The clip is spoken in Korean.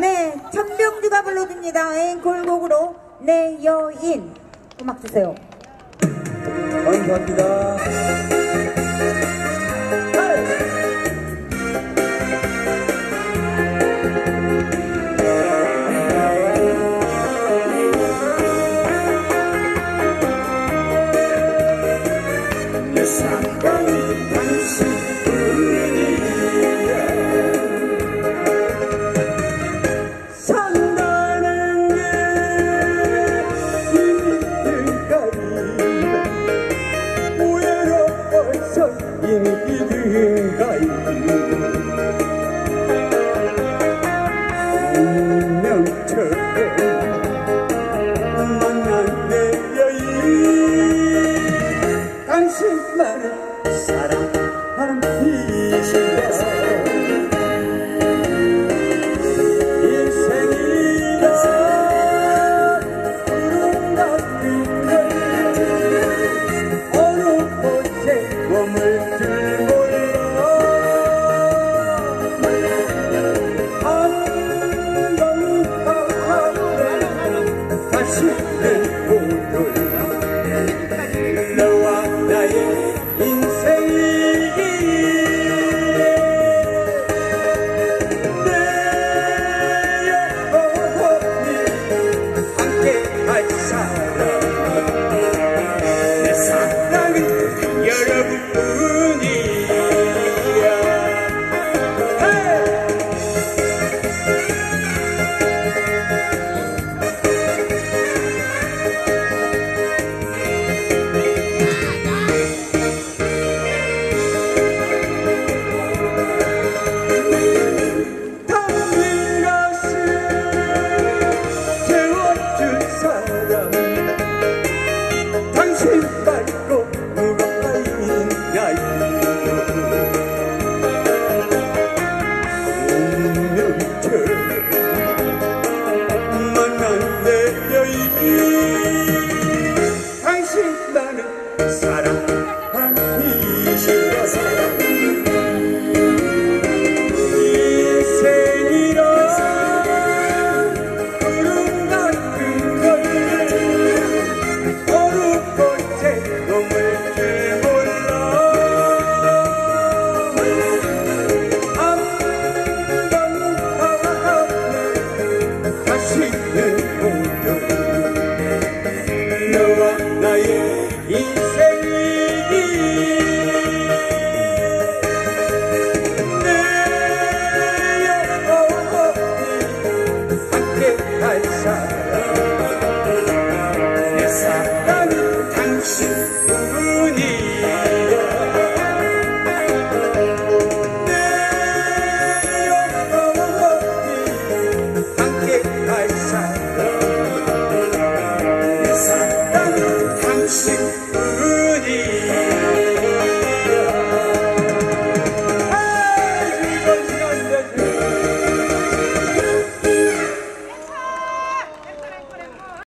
네, 천병주가 불러줍니다. 앵콜곡으로 내 여인. 음악 주세요. 감사합니다. 만났네요 당신 나를 사랑 sick.